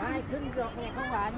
ไปขึ้นดอกแม่ข้าวหวาน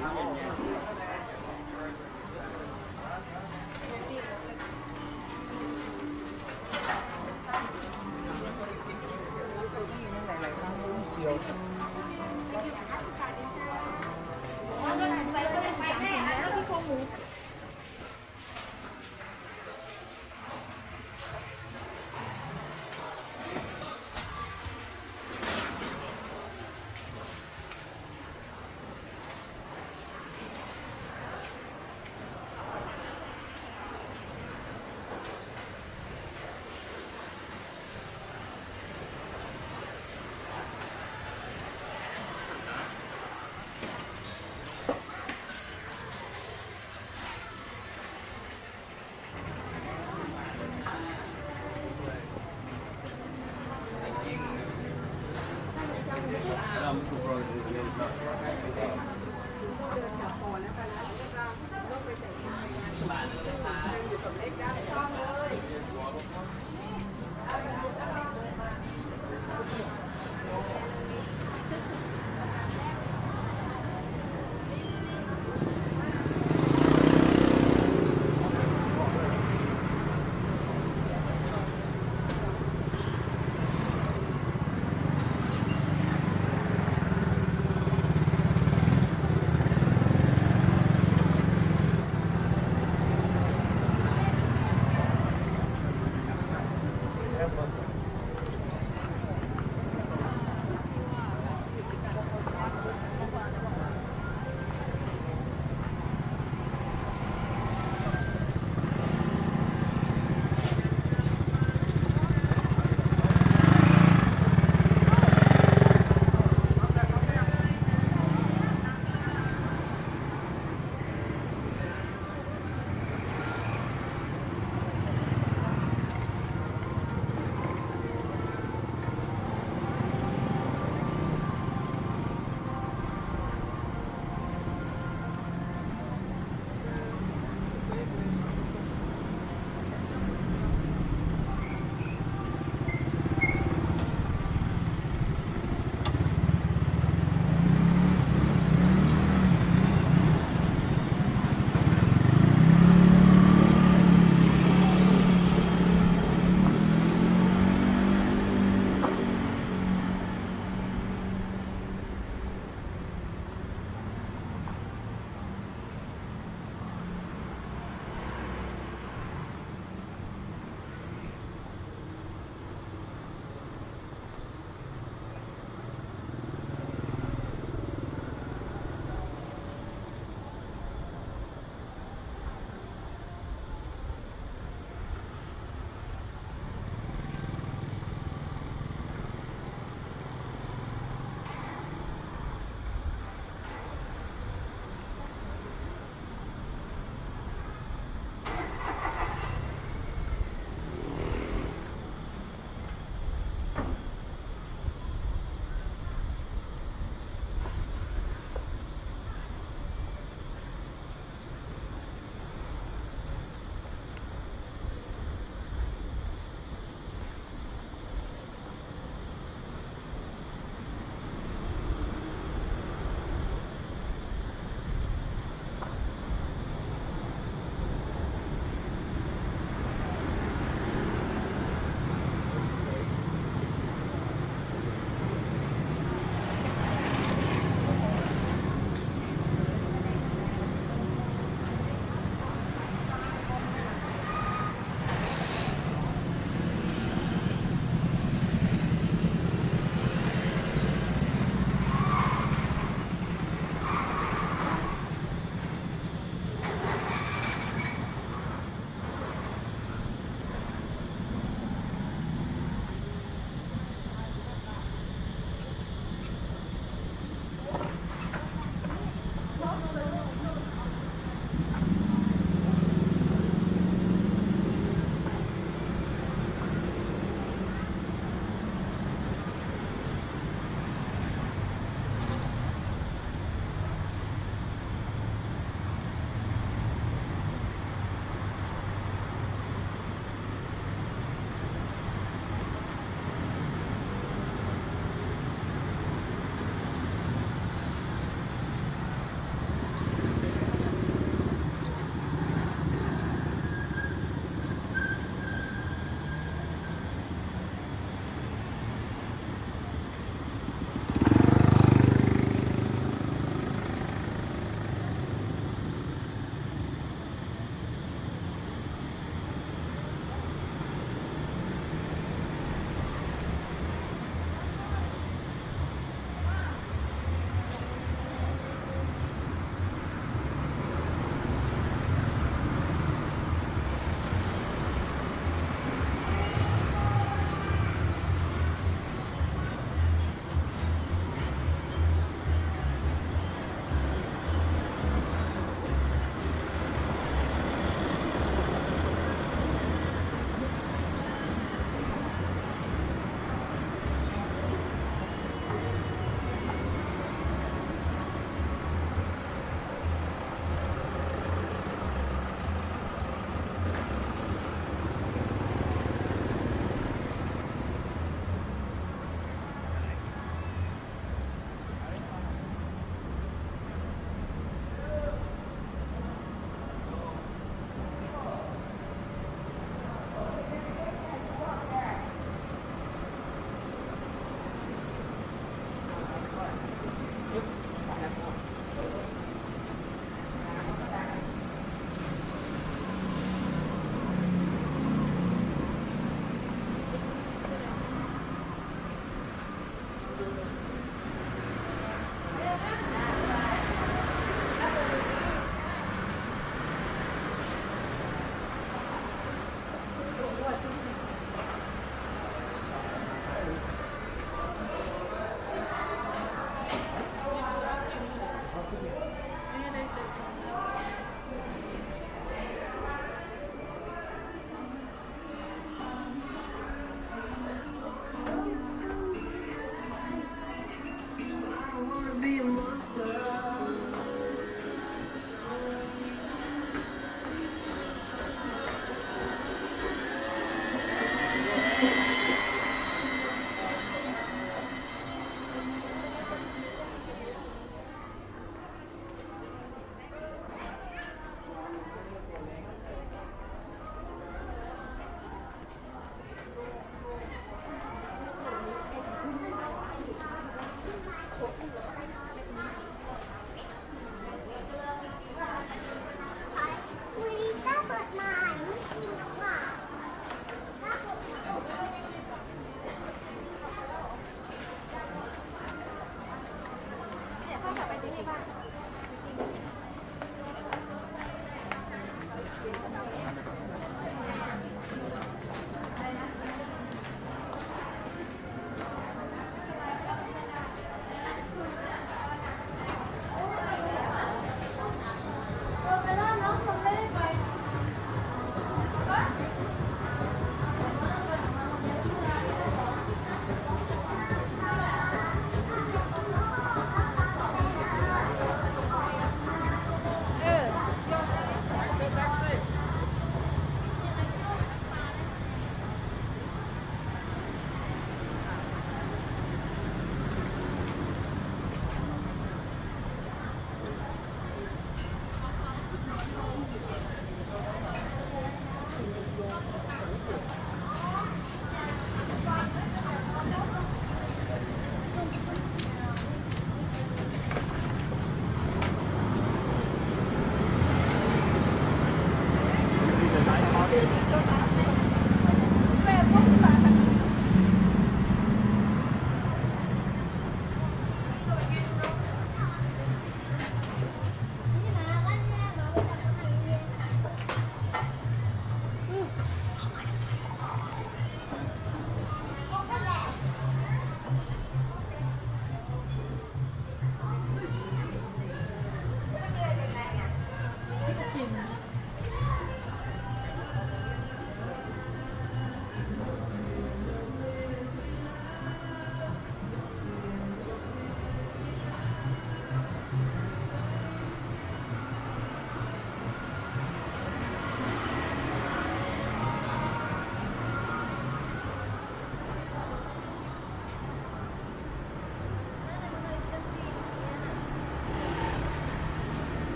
Yeah.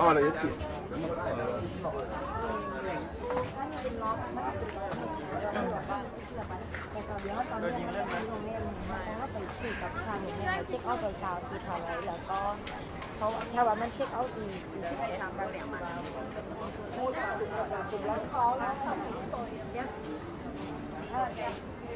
Oh, no, yes, theo bà mình check out thì check out làm bao đẹp mà mua là cùng lớn khó lắm xong rồi nhé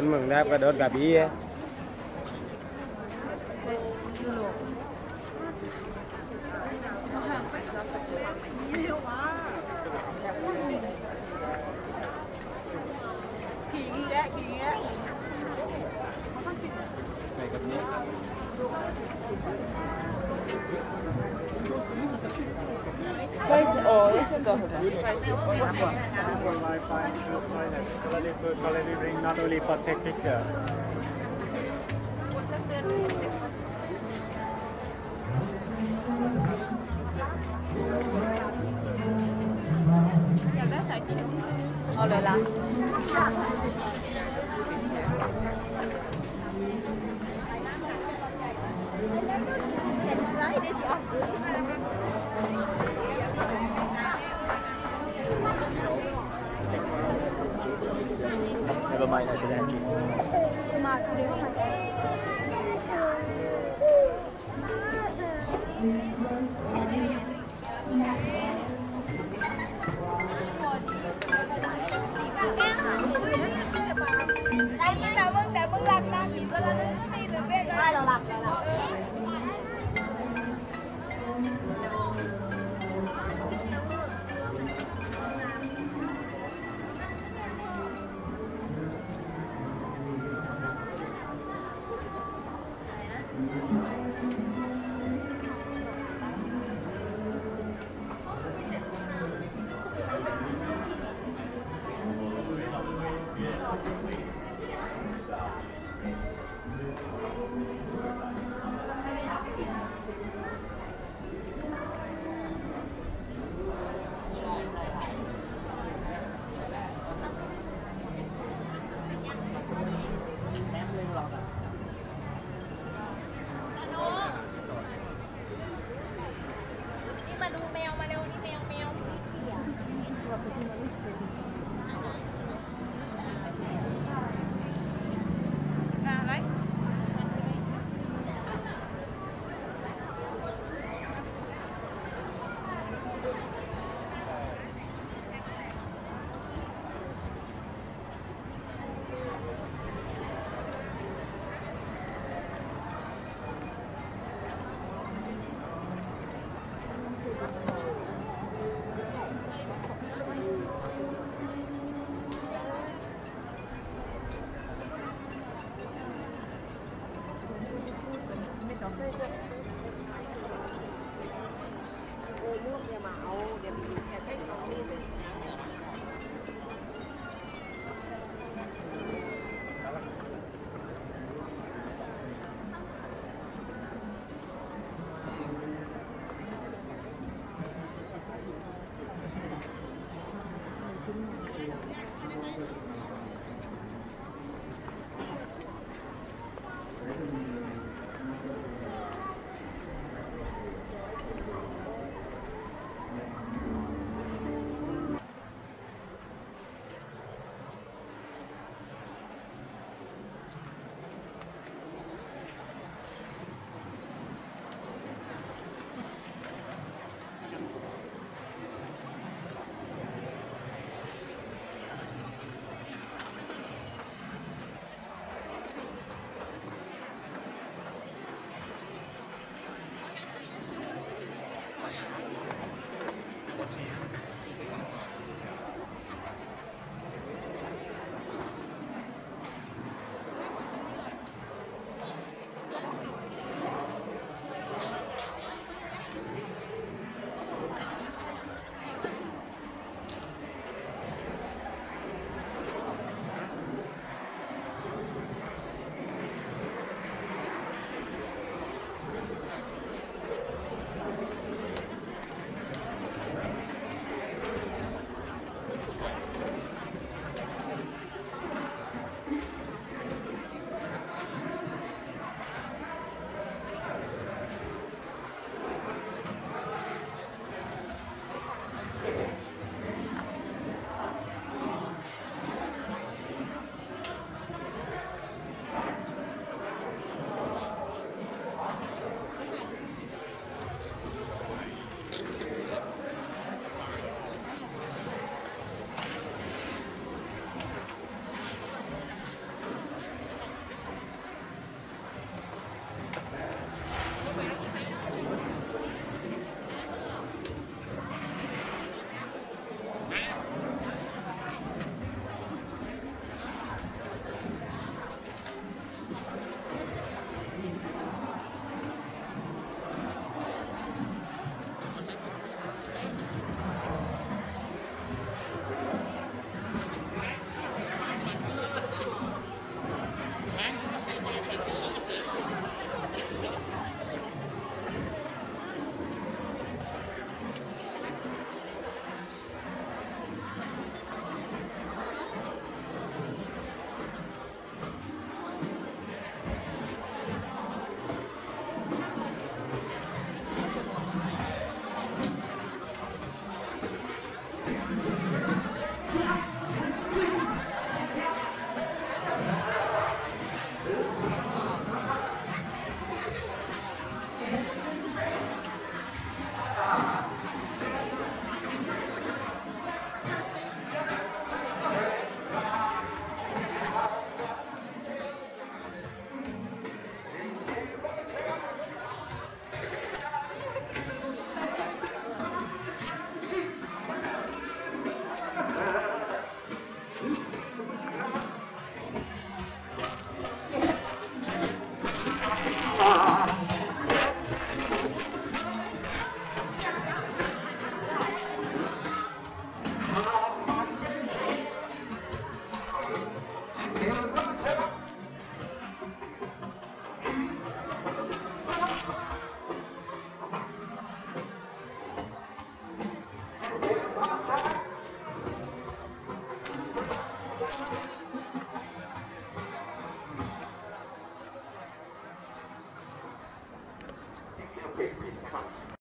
đơn mừng đáp cái đơn cả bí ấy. la